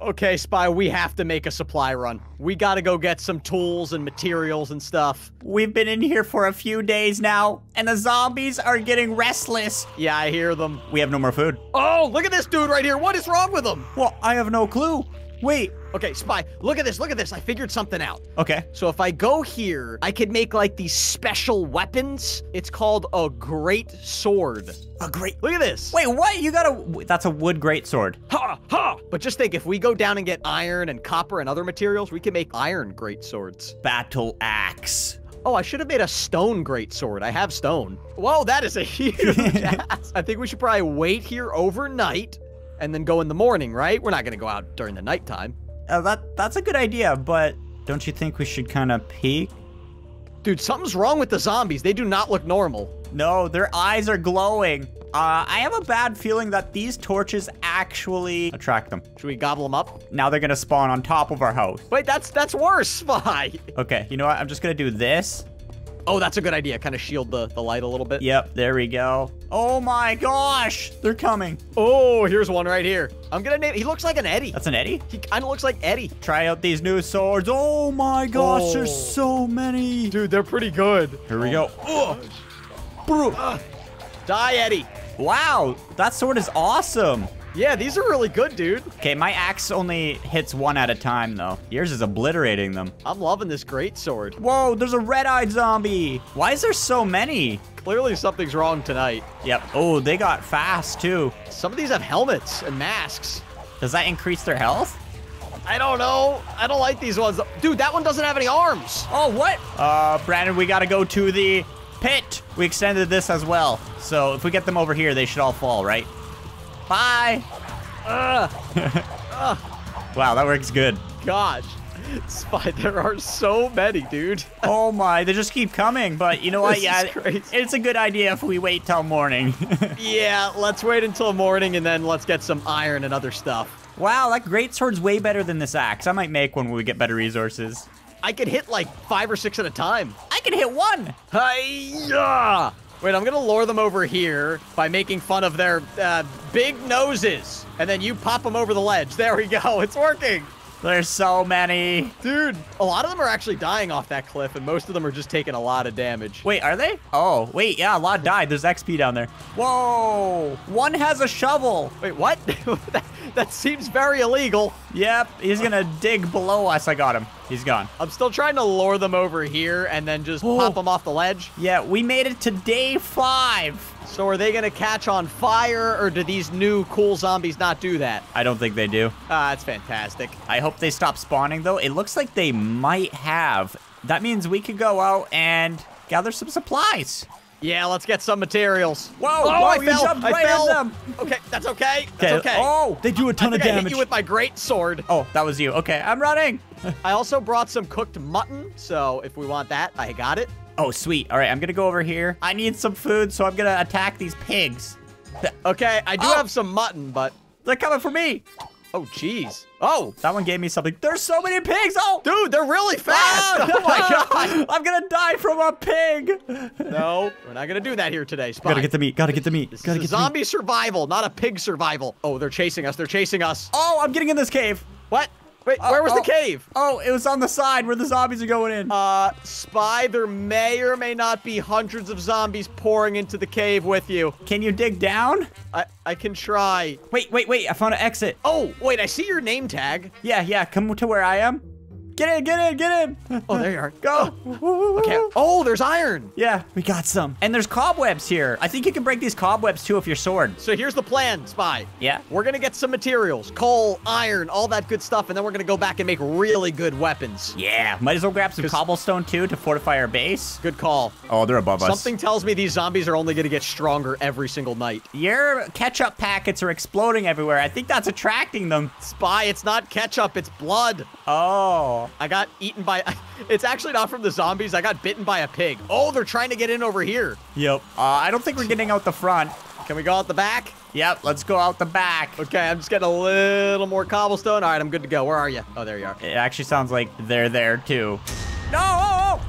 Okay, Spy, we have to make a supply run. We gotta go get some tools and materials and stuff. We've been in here for a few days now, and the zombies are getting restless. Yeah, I hear them. We have no more food. Oh, look at this dude right here. What is wrong with him? Well, I have no clue. Wait. Okay, Spy, look at this. Look at this. I figured something out. Okay. So if I go here, I could make like these special weapons. It's called a great sword. A great. Look at this. Wait, what? You got a. That's a wood great sword. Ha ha! But just think, if we go down and get iron and copper and other materials, we can make iron great swords. Battle axe. Oh, I should have made a stone great sword. I have stone. Whoa, that is a huge ass. I think we should probably wait here overnight and then go in the morning, right? We're not gonna go out during the nighttime. Uh, that that's a good idea, but don't you think we should kind of peek? Dude, something's wrong with the zombies. They do not look normal. No, their eyes are glowing. Uh, I have a bad feeling that these torches actually attract them. Should we gobble them up? Now they're gonna spawn on top of our house. Wait, that's that's worse, Spy. Okay, you know what? I'm just gonna do this. Oh, that's a good idea. Kind of shield the, the light a little bit. Yep, there we go. Oh my gosh, they're coming. Oh, here's one right here. I'm gonna name. He looks like an Eddie. That's an Eddie. He kind of looks like Eddie. Try out these new swords. Oh my gosh, Oh. there's so many. Dude, they're pretty good. Here we go. Oh, bro. Die, Eddie. Wow, that sword is awesome. Yeah, these are really good, dude. Okay, my axe only hits one at a time, though. Yours is obliterating them. I'm loving this great sword. Whoa, there's a red-eyed zombie. Why is there so many? Clearly something's wrong tonight. Yep. Oh, they got fast, too. Some of these have helmets and masks. Does that increase their health? I don't know. I don't like these ones. Dude, that one doesn't have any arms. Oh, what? Uh, Brandon, we gotta go to the pit. We extended this as well. So if we get them over here, they should all fall, right? Bye. Ugh, Ugh. Wow, that works good. gosh. Spy, there are so many, dude. Oh my, they just keep coming. But you know what? This yeah, it's a good idea if we wait till morning. yeah, let's wait until morning and then let's get some iron and other stuff. wow, that great sword's way better than this axe. I might make one when we get better resources. I could hit like five or six at a time. I can hit one. Hiya! Wait, I'm gonna lure them over here by making fun of their uh, big noses. And then you pop them over the ledge. There we go. It's working. There's so many. Dude, a lot of them are actually dying off that cliff, and most of them are just taking a lot of damage. Wait, are they? Oh, wait, yeah, a lot died. There's XP down there. Whoa! One has a shovel. Wait, what? that, seems very illegal. Yep, he's gonna dig below us. I got him. He's gone. I'm still trying to lure them over here and then just Oh. pop them off the ledge. Yeah, we made it to day five. So are they gonna catch on fire, or do these new cool zombies not do that? I don't think they do. Ah, that's fantastic. I hope they stop spawning, though. It looks like they might have. That means we could go out and gather some supplies. Yeah, let's get some materials. Whoa, oh, whoa, I you fell. jumped I right fell. them. Okay, that's okay. That's okay. Oh, they do a ton of damage. I hit you with my great sword. oh, that was you. Okay, I'm running. I also brought some cooked mutton, so if we want that, I got it. Oh, sweet. All right, I'm gonna go over here. I need some food, so I'm gonna attack these pigs. Okay, I do Oh. have some mutton, but They're coming for me. Oh, jeez. Oh, That one gave me something. There's so many pigs. Oh, dude, they're really fast. Ah! Oh my god. I'm gonna die from a pig. No, we're not gonna do that here today, Spy. Gotta get the meat. Gotta get the meat. This Gotta get the meat. zombie survival, not a pig survival. Oh, they're chasing us. They're chasing us. Oh, I'm getting in this cave. What? Wait, where was oh. the cave? Oh, it was on the side where the zombies are going in. Uh, Spy, there may or may not be hundreds of zombies pouring into the cave with you. Can you dig down? I, I can try. Wait, wait, wait. I found an exit. Oh, wait, I see your name tag. Yeah, yeah. Come to where I am. Get in, get in, get in. Oh, there you are. Go. Okay. Oh, there's iron. Yeah, we got some. And there's cobwebs here. I think you can break these cobwebs too with your sword. So here's the plan, Spy. Yeah. We're gonna get some materials, coal, iron, all that good stuff, and then we're gonna go back and make really good weapons. Yeah. Might as well grab some cobblestone too to fortify our base. Good call. Oh, they're above us. Something tells me these zombies are only gonna get stronger every single night. Your ketchup packets are exploding everywhere. I think that's attracting them. Spy, it's not ketchup, it's blood. Oh. I got eaten by. It's actually not from the zombies. I got bitten by a pig. Oh, they're trying to get in over here. Yep. Uh, I don't think we're getting out the front. Can we go out the back? Yep, let's go out the back. Okay, I'm just getting a little more cobblestone. All right, I'm good to go. Where are you? Oh, there you are. It actually sounds like they're there too. No!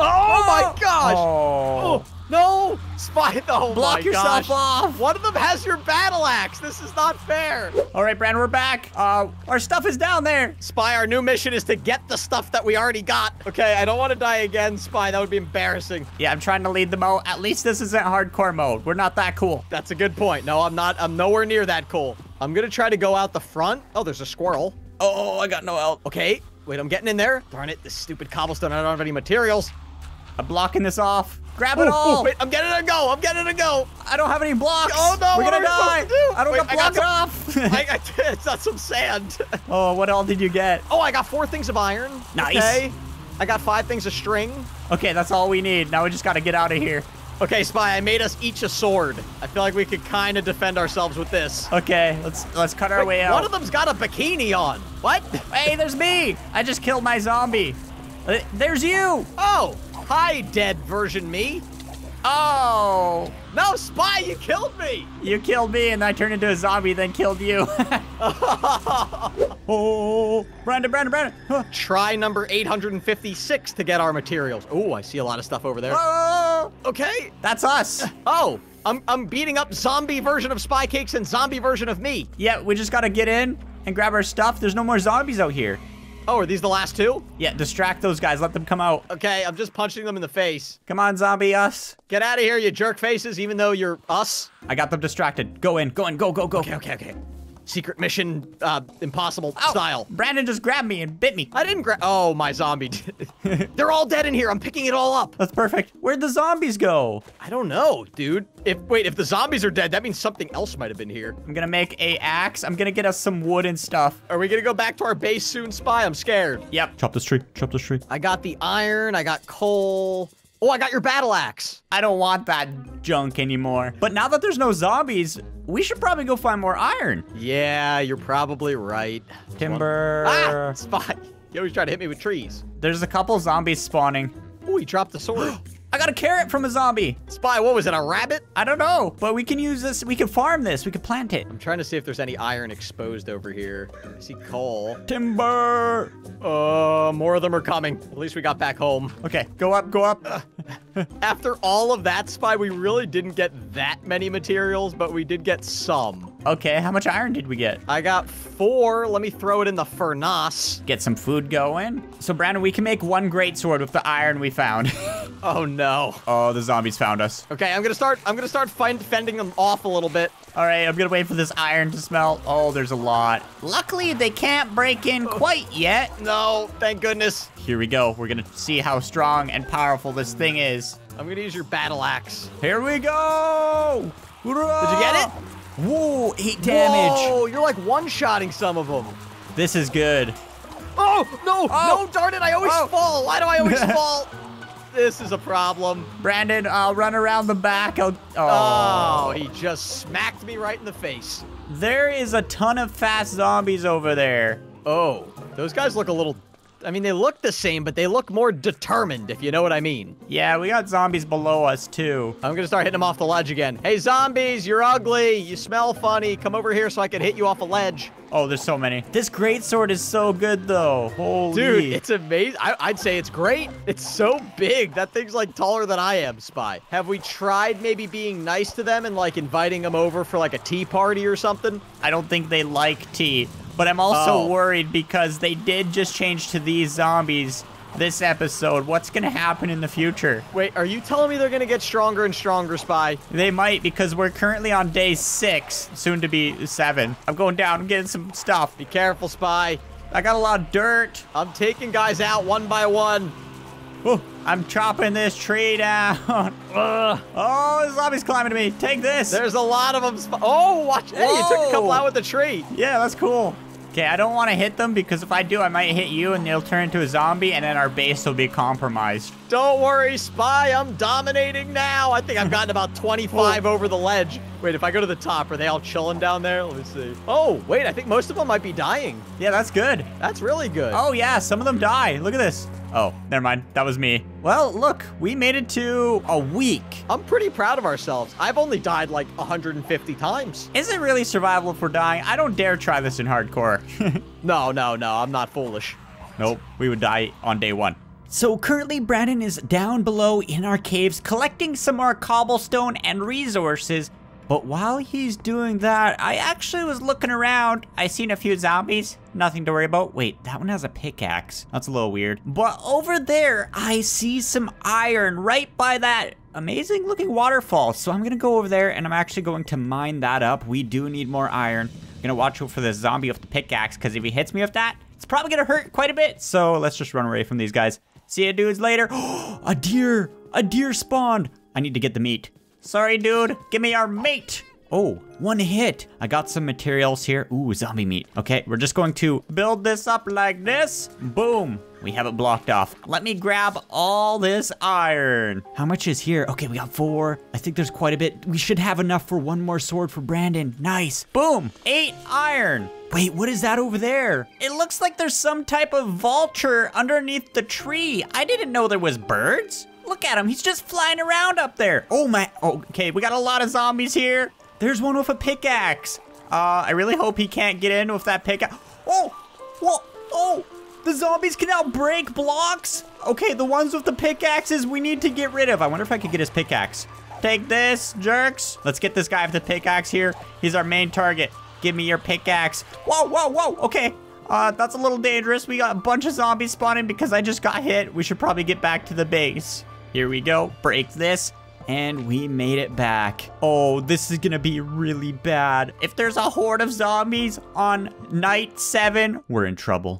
Oh, oh, Oh my gosh! Oh. Oh, no! Spy, oh Block my yourself gosh. off. One of them has your battle axe. This is not fair. All right, Brandon, we're back. Uh, our stuff is down there. Spy, our new mission is to get the stuff that we already got. Okay, I don't want to die again, Spy. That would be embarrassing. Yeah, I'm trying to lead the mode. At least this isn't hardcore mode. We're not that cool. That's a good point. No, I'm not. I'm nowhere near that cool. I'm gonna try to go out the front. Oh, there's a squirrel. Oh, I got no help. Okay, wait, I'm getting in there. Darn it, this stupid cobblestone. I don't have any materials. I'm blocking this off. Grab it Oh, all. oh, wait, I'm getting a go. I'm getting a go. I don't have any blocks. Oh, no, We're what gonna die. do? I don't Wait, got I block got it off. I, I, it's not some sand. oh, what all did you get? Oh, I got four things of iron. Nice. Okay. I got five things of string. Okay, that's all we need. Now we just gotta get out of here. Okay, Spy, I made us each a sword. I feel like we could kind of defend ourselves with this. Okay, let's let's cut our Wait, way out. One of them's got a bikini on. What? Hey, there's me. I just killed my zombie. Uh, There's you. Oh, hi, dead version me. Oh, No, Spy, you killed me. you killed me and I turned into a zombie, then killed you. oh, Brandon, Brandon, Brandon. Huh. Try number 856 to get our materials. Oh, I see a lot of stuff over there. Oh, Okay. that's us. Oh, I'm, I'm beating up zombie version of SpyCakes and zombie version of me. Yeah, we just gotta get in and grab our stuff. There's no more zombies out here. Oh, are these the last two? Yeah, distract those guys. Let them come out. Okay, I'm just punching them in the face. Come on, zombie us. Get out of here, you jerk faces, even though you're us. I got them distracted. Go in, go in, go, go, go. Okay, okay, okay. Secret mission, uh, impossible Ow. style. Brandon just grabbed me and bit me. I didn't grab. Oh, my zombie. They're all dead in here. I'm picking it all up. That's perfect. Where'd the zombies go? I don't know, dude. If wait, if the zombies are dead, that means something else might have been here. I'm gonna make a axe. I'm gonna get us some wood and stuff. Are we gonna go back to our base soon, Spy? I'm scared. Yep. Chop this tree. Chop this tree. I got the iron. I got coal. Oh, I got your battle axe. I don't want that junk anymore. But now that there's no zombies, we should probably go find more iron. Yeah, you're probably right. Timber. Ah, Spy. You always try to hit me with trees. There's a couple zombies spawning. Oh, he dropped the sword. I got a carrot from a zombie. Spy, what was it? A rabbit? I don't know, but we can use this. We can farm this. We can plant it. I'm trying to see if there's any iron exposed over here. I see coal. Timber. Uh, more of them are coming. At least we got back home. Okay, go up, go up. After all of that, Spy, we really didn't get that many materials, but we did get some. Okay, how much iron did we get? I got four. Let me throw it in the furnace. Get some food going. So, Brandon, we can make one great sword with the iron we found. Oh no. oh, the zombies found us. Okay, I'm gonna start. I'm gonna start find, fending them off a little bit. All right, I'm gonna wait for this iron to smelt. Oh, there's a lot. Luckily, they can't break in oh. quite yet. No, thank goodness. Here we go. We're gonna see how strong and powerful this thing is. I'm gonna use your battle axe. Here we go! Did you get it? Whoa, eight damage. Whoa, you're like one-shotting some of them. This is good. Oh no, Oh. no, darn it! I always Oh. fall. Why do I always fall? This is a problem. Brandon, I'll run around the back. I'll, Oh, oh. he just smacked me right in the face. There is a ton of fast zombies over there. Oh, those guys look a little. I mean, they look the same, but they look more determined, if you know what I mean. Yeah, we got zombies below us, too. I'm gonna start hitting them off the ledge again. Hey, zombies, you're ugly. You smell funny. Come over here so I can hit you off a ledge. Oh, there's so many. This great sword is so good, though. Holy. Dude, it's amazing. I- I'd say it's great. It's so big. That thing's like taller than I am, Spy. Have we tried maybe being nice to them and like inviting them over for like a tea party or something? I don't think they like tea. But I'm also Oh. worried because they did just change to these zombies this episode. What's going to happen in the future? Wait, are you telling me they're gonna get stronger and stronger, Spy? They might because we're currently on day six, soon to be seven. I'm going down, I'm getting some stuff. Be careful, Spy. I got a lot of dirt. I'm taking guys out one by one. Oh, I'm chopping this tree down. Ugh. Oh, the zombie's climbing to me. Take this. There's a lot of them. Oh, watch. Hey, you took a couple out with the tree. Yeah, that's cool. Okay, I don't want to hit them because if I do, I might hit you and they'll turn into a zombie and then our base will be compromised. Don't worry, Spy. I'm dominating now. I think I've gotten about 25 over the ledge. Wait, if I go to the top, are they all chilling down there? Let me see. Oh, wait, I think most of them might be dying. Yeah, that's good. That's really good. Oh, yeah, some of them die. Look at this. Oh, never mind. That was me. Well, look, we made it to a week. I'm pretty proud of ourselves. I've only died like 150 times. Is it really survival if we're dying? I don't dare try this in hardcore. No, no, no. I'm not foolish. nope, we would die on day one. So currently Brandon is down below in our caves collecting some more cobblestone and resources. But while he's doing that, I actually was looking around. I seen a few zombies. Nothing to worry about. Wait, that one has a pickaxe. That's a little weird. But over there, I see some iron right by that amazing looking waterfall. So I'm gonna go over there and I'm actually going to mine that up. We do need more iron. I'm gonna watch out for the zombie with the pickaxe because if he hits me with that, it's probably gonna hurt quite a bit. So let's just run away from these guys. See you dudes later. a deer, a deer spawned. I need to get the meat. Sorry, dude. Give me our meat. Oh, one hit. I got some materials here. Ooh, zombie meat. Okay, we're just going to build this up like this. Boom. We have it blocked off. Let me grab all this iron. How much is here? Okay, we got four. I think there's quite a bit. We should have enough for one more sword for Brandon. Nice. Boom. Eight iron. Wait, what is that over there? It looks like there's some type of vulture underneath the tree. I didn't know there was birds. Look at him. He's just flying around up there. Oh my. Okay, we got a lot of zombies here. There's one with a pickaxe. Uh, I really hope he can't get in with that pickaxe. Oh, whoa, oh, the zombies can now break blocks. Okay, the ones with the pickaxes we need to get rid of. I wonder if I could get his pickaxe. Take this, jerks. Let's get this guy with the pickaxe here. He's our main target. Give me your pickaxe. Whoa, whoa, whoa. Okay, uh, that's a little dangerous. We got a bunch of zombies spawning because I just got hit. We should probably get back to the base. Here we go. Break this. And we made it back. Oh, this is gonna be really bad. If there's a horde of zombies on night seven, we're in trouble.